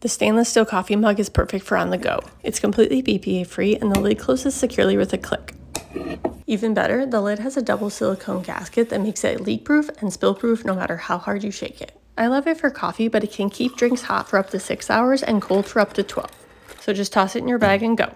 The stainless steel coffee mug is perfect for on the go. It's completely BPA free and the lid closes securely with a click. Even better, the lid has a double silicone gasket that makes it leak proof and spill proof no matter how hard you shake it. I love it for coffee, but it can keep drinks hot for up to 6 hours and cold for up to 12. So just toss it in your bag and go.